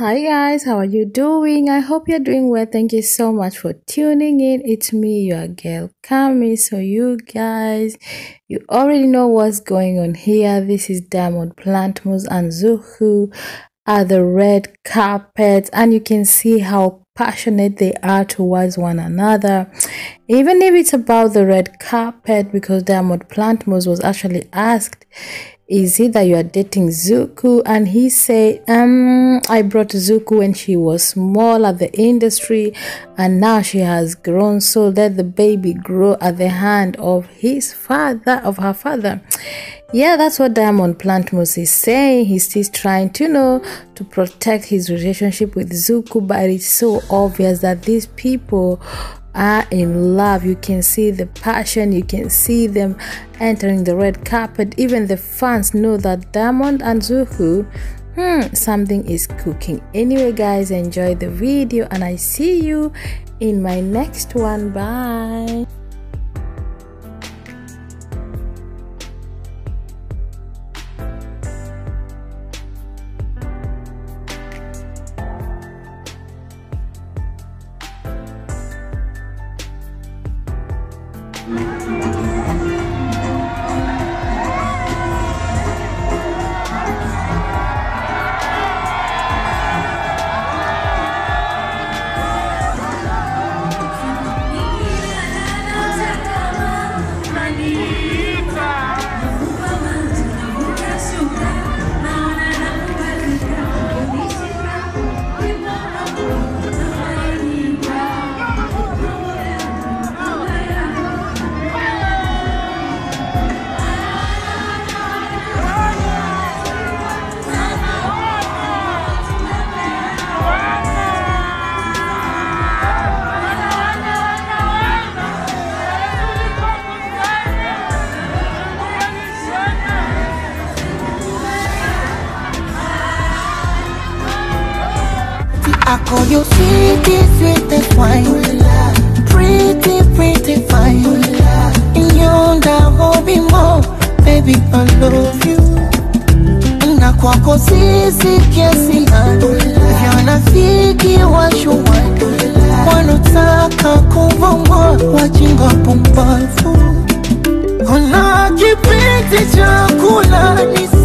Hi guys, how are you doing? I hope you're doing well. Thank you so much for tuning in. It's me, your girl Kami. So you guys, you already know what's going on here. This is Diamond Platnumz and Zuchu are the red carpet and you can see how passionate they are towards one another even if it's about the red carpet because Diamond Platnumz was actually asked is it that you are dating Zuchu? And he said, um, I brought Zuchu when she was small at the industry and now she has grown. So let the baby grow at the hand of his father, of her father. Yeah, that's what Diamond Platnumz is saying. He's still trying to you know to protect his relationship with Zuchu, but it's so obvious that these people are in love. You can see the passion, you can see them entering the red carpet. Even the fans know that Diamond and Zuchu, hmm, something is cooking. Anyway, guys, enjoy the video and I see you in my next one. Bye. I call you sweetie, sweetest wine Pretty, pretty fine. In yonder, will be more. Baby, I love you. Na kwako sisi kiasi Vya nafiki washuwai Wanotaka kuvongwa Wajinga pumbavu. Kuna kipindi cha kula nisipo